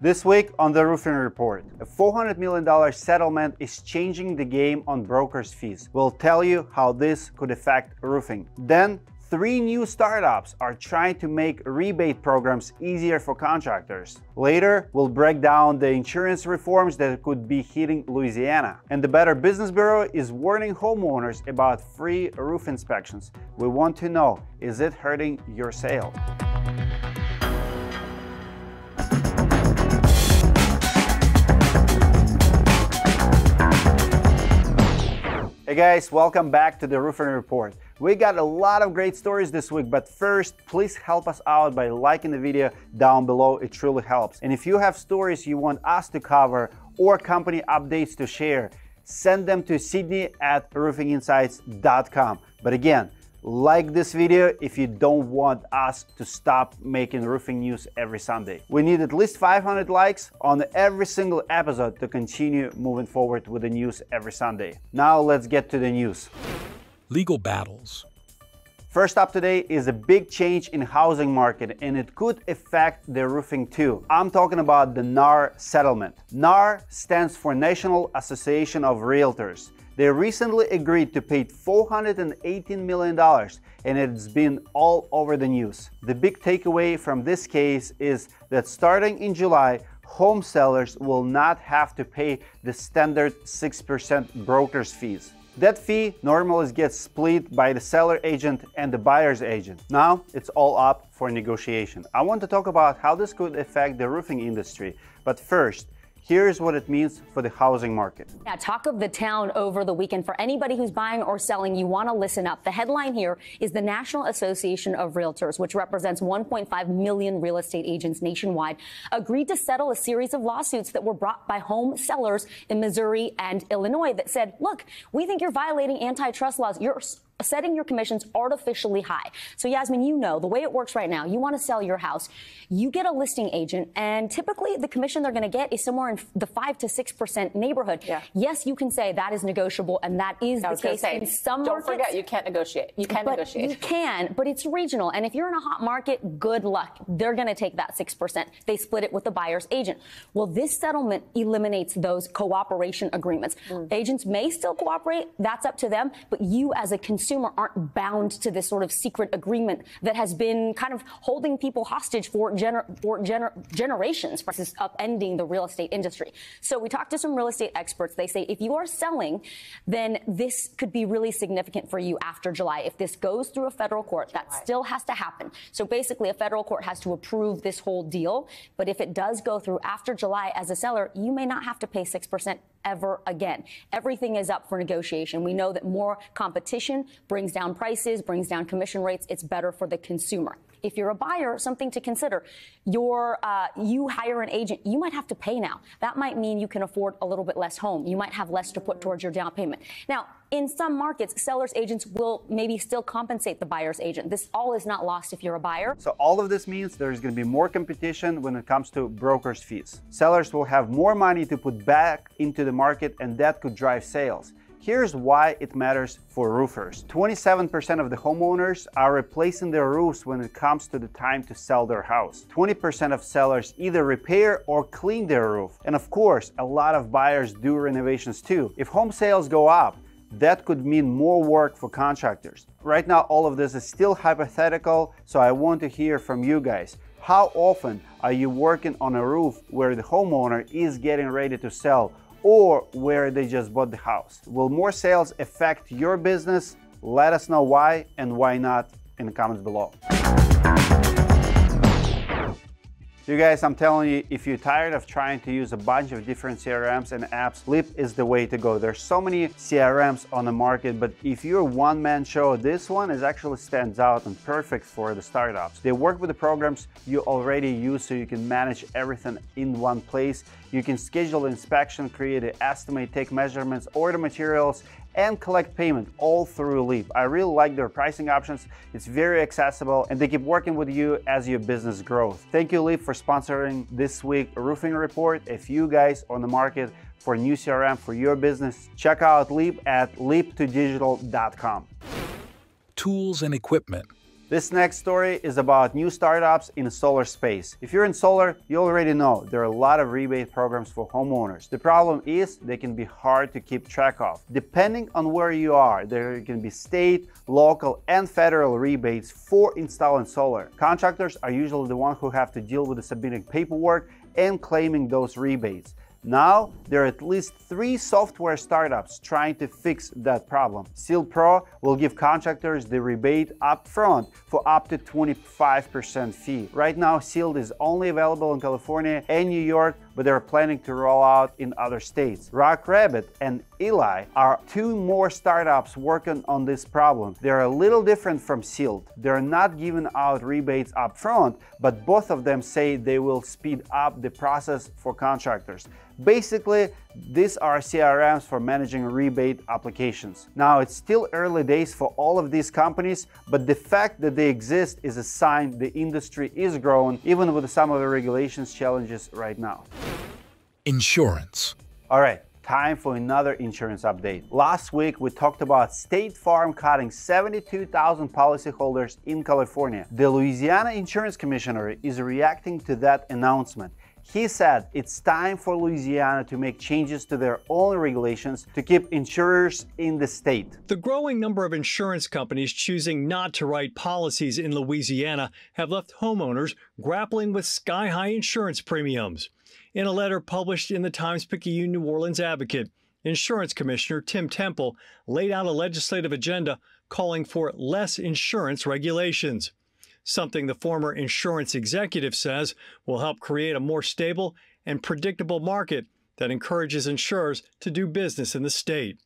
This week on the Roofing Report, a $400 million settlement is changing the game on brokers' fees. We'll tell you how this could affect roofing. Then, three new startups are trying to make rebate programs easier for contractors. Later, we'll break down the insurance reforms that could be hitting Louisiana. And the Better Business Bureau is warning homeowners about free roof inspections. We want to know is it hurting your sale? Hey guys, welcome back to the Roofing Report. We got a lot of great stories this week, but first, please help us out by liking the video down below. It truly helps. And if you have stories you want us to cover or company updates to share, send them to Sydney at roofinginsights.com. But again, like this video if you don't want us to stop making roofing news every Sunday. We need at least 500 likes on every single episode to continue moving forward with the news every Sunday. Now let's get to the news. Legal battles. First up today is a big change in housing market and it could affect the roofing too. I'm talking about the NAR settlement. NAR stands for National Association of Realtors. They recently agreed to pay $418 million and it's been all over the news. The big takeaway from this case is that starting in July, home sellers will not have to pay the standard 6% broker's fees. That fee normally gets split by the seller agent and the buyer's agent. Now it's all up for negotiation. I want to talk about how this could affect the roofing industry. But first, Here's what it means for the housing market. Yeah, talk of the town over the weekend. For anybody who's buying or selling, you want to listen up. The headline here is the National Association of Realtors, which represents 1.5 million real estate agents nationwide, agreed to settle a series of lawsuits that were brought by home sellers in Missouri and Illinois that said, look, we think you're violating antitrust laws. You're setting your commissions artificially high. So Yasmin, you know the way it works right now. You want to sell your house, you get a listing agent, and typically the commission they're going to get is somewhere in the five to six percent neighborhood. Yeah. Yes, you can say that is negotiable, and that is the case say, in some don't markets. forget you can't negotiate. You can negotiate. You can, but it's regional. And if you're in a hot market, good luck. They're going to take that 6%. They split it with the buyer's agent. Well, this settlement eliminates those cooperation agreements. Mm. Agents may still cooperate. That's up to them. But you as a consumer aren't bound to this sort of secret agreement that has been kind of holding people hostage for, gener- for gener- generations versus upending the real estate industry. So we talked to some real estate experts. They say if you are selling, then this could be really significant for you after July. If this goes through a federal court, that still has to happen. So basically, a federal court has to approve this whole deal. But if it does go through after July as a seller, you may not have to pay 6% ever again. Everything is up for negotiation. We know that more competition brings down prices, brings down commission rates. It's better for the consumer. If you're a buyer, something to consider. Your, uh, you hire an agent, you might have to pay now. That might mean you can afford a little bit less home. You might have less to put towards your down payment. Now, in some markets, sellers agents will maybe still compensate the buyer's agent. This all is not lost if you're a buyer. So all of this means there's going to be more competition when it comes to brokers' fees. Sellers will have more money to put back into the market and that could drive sales. Here's why it matters for roofers. 27% of the homeowners are replacing their roofs when it comes to the time to sell their house. 20% of sellers either repair or clean their roof. And of course, a lot of buyers do renovations too. If home sales go up, that could mean more work for contractors. Right now, all of this is still hypothetical, so I want to hear from you guys. How often are you working on a roof where the homeowner is getting ready to sell or where they just bought the house? Will more sales affect your business? Let us know why and why not in the comments below. You guys, I'm telling you, if you're tired of trying to use a bunch of different CRMs and apps, Leap is the way to go. There's so many CRMs on the market, but if you're a one-man show, this one is actually stands out and perfect for the startups. They work with the programs you already use so you can manage everything in one place. You can schedule inspection, create an estimate, take measurements, order materials, and collect payment all through Leap. I really like their pricing options. It's very accessible and they keep working with you as your business grows. Thank you Leap for sponsoring this week roofing report. If you guys on the market for new CRM for your business, check out Leap at leaptodigital.com. Tools and equipment. This next story is about new startups in solar space. If you're in solar, you already know there are a lot of rebate programs for homeowners. The problem is they can be hard to keep track of. Depending on where you are, there can be state, local, and federal rebates for installing solar. Contractors are usually the ones who have to deal with the submitting paperwork and claiming those rebates. Now, there are at least three software startups trying to fix that problem. Sealed Pro will give contractors the rebate upfront for up to 25% fee. Right now, Sealed is only available in California and New York, but they're planning to roll out in other states. Rock Rabbit and Eli are two more startups working on this problem. They're a little different from Sealed. They're not giving out rebates upfront, but both of them say they will speed up the process for contractors. Basically, these are CRMs for managing rebate applications. Now, it's still early days for all of these companies, but the fact that they exist is a sign the industry is growing, even with some of the regulations challenges right now. Insurance. All right, time for another insurance update. Last week, we talked about State Farm cutting 72,000 policyholders in California. The Louisiana Insurance Commissioner is reacting to that announcement. He said it's time for Louisiana to make changes to their own regulations to keep insurers in the state. The growing number of insurance companies choosing not to write policies in Louisiana have left homeowners grappling with sky high insurance premiums. In a letter published in the Times Picayune New Orleans Advocate, Insurance Commissioner Tim Temple laid out a legislative agenda calling for less insurance regulations something the former insurance executive says will help create a more stable and predictable market that encourages insurers to do business in the state.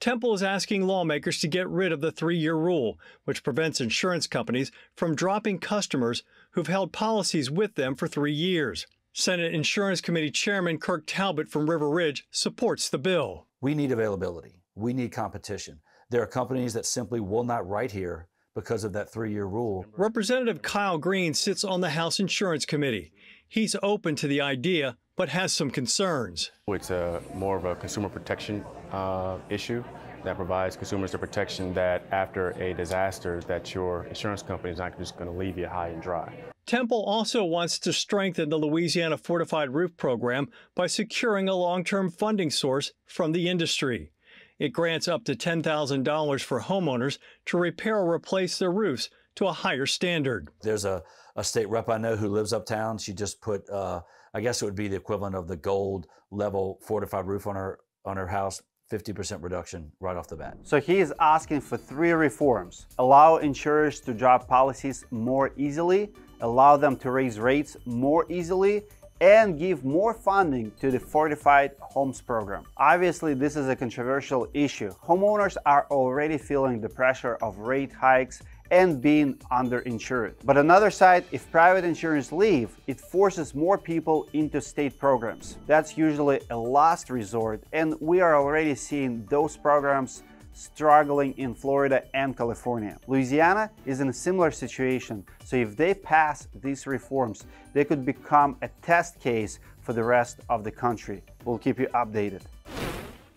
Temple is asking lawmakers to get rid of the three year rule, which prevents insurance companies from dropping customers who've held policies with them for three years. Senate Insurance Committee Chairman Kirk Talbot from River Ridge supports the bill. We need availability. We need competition. There are companies that simply will not write here because of that three year rule. Representative Kyle Green sits on the House Insurance Committee. He's open to the idea, but has some concerns. It's a, more of a consumer protection uh, issue that provides consumers the protection that after a disaster that your insurance company is not just going to leave you high and dry. Temple also wants to strengthen the Louisiana Fortified Roof Program by securing a long-term funding source from the industry. It grants up to $10,000 for homeowners to repair or replace their roofs to a higher standard. There's a, a state rep I know who lives uptown. She just put, uh, I guess it would be the equivalent of the gold level fortified roof on her on her house. 50% reduction right off the bat. So he is asking for three reforms. Allow insurers to drop policies more easily, allow them to raise rates more easily, and give more funding to the Fortified Homes program. Obviously, this is a controversial issue. Homeowners are already feeling the pressure of rate hikes and being underinsured. But another side, if private insurance leave, it forces more people into state programs. That's usually a last resort, and we are already seeing those programs struggling in Florida and California. Louisiana is in a similar situation, so if they pass these reforms, they could become a test case for the rest of the country. We'll keep you updated.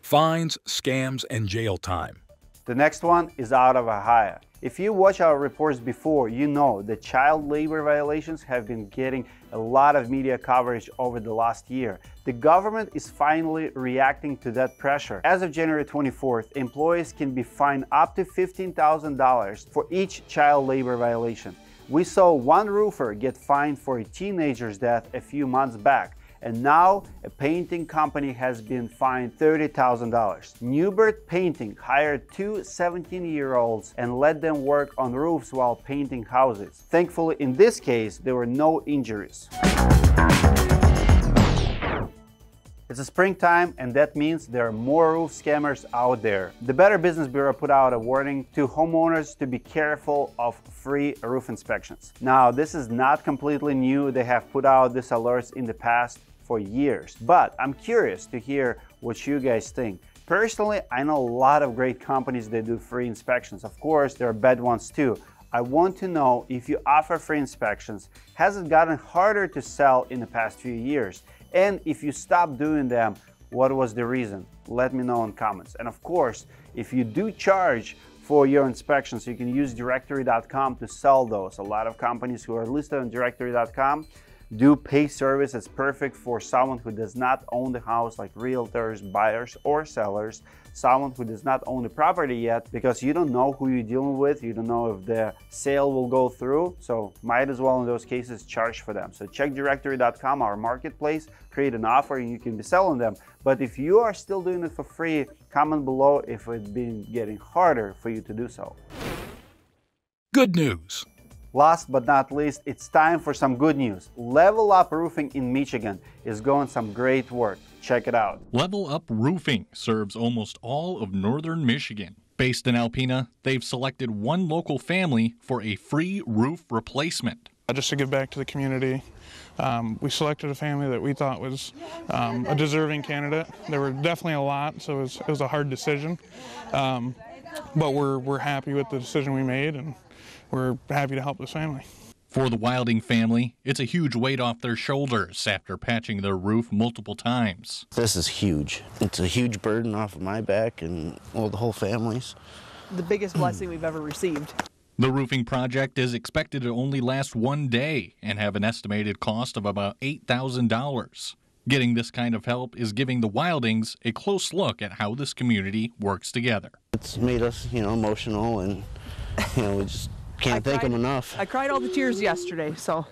Fines, scams, and jail time. The next one is out of Ohio. If you watch our reports before, you know that child labor violations have been getting a lot of media coverage over the last year. The government is finally reacting to that pressure. As of January 24th, employees can be fined up to $15,000 for each child labor violation. We saw one roofer get fined for a teenager's death a few months back and now a painting company has been fined $30,000. Newbert Painting hired two 17-year-olds and let them work on roofs while painting houses. Thankfully, in this case, there were no injuries. It's a springtime and that means there are more roof scammers out there. The Better Business Bureau put out a warning to homeowners to be careful of free roof inspections. Now, this is not completely new. They have put out these alerts in the past for years. But I'm curious to hear what you guys think. Personally, I know a lot of great companies that do free inspections. Of course, there are bad ones too. I want to know if you offer free inspections, has it gotten harder to sell in the past few years? And if you stopped doing them, what was the reason? Let me know in comments. And of course, if you do charge for your inspections, you can use directorii.com to sell those. A lot of companies who are listed on directorii.com do pay service. It's perfect for someone who does not own the house, like realtors, buyers, or sellers. Someone who does not own the property yet because you don't know who you're dealing with. You don't know if the sale will go through. So, might as well in those cases charge for them. So, check directorii.com, our marketplace, create an offer, and you can be selling them. But if you are still doing it for free, comment below if it's been getting harder for you to do so. Good news. Last but not least, it's time for some good news. Level Up Roofing in Michigan is going some great work. Check it out. Level Up Roofing serves almost all of northern Michigan. Based in Alpena, they've selected one local family for a free roof replacement. Uh, just to give back to the community, um, we selected a family that we thought was um, a deserving candidate. There were definitely a lot, so it was, it was a hard decision. Um, but we're, we're happy with the decision we made and we're happy to help this family. For the Wilding family, it's a huge weight off their shoulders after patching their roof multiple times. This is huge. It's a huge burden off of my back and well, the whole family's. The biggest blessing we've ever received. The roofing project is expected to only last one day and have an estimated cost of about $8,000. Getting this kind of help is giving the Wildings a close look at how this community works together. It's made us, you know, emotional and, you know, we just can't thank them enough. I cried all the tears yesterday, so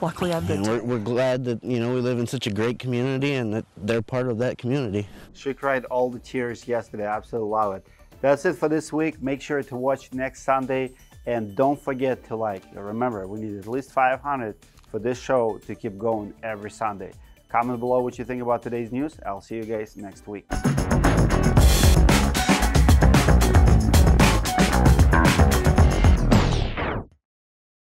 luckily I've been. We're, we're, glad that you know we live in such a great community and that they're part of that community. She cried all the tears yesterday. I absolutely love it. That's it for this week. Make sure to watch next Sunday and don't forget to like. Remember, we need at least 500 for this show to keep going every Sunday. Comment below what you think about today's news. I'll see you guys next week.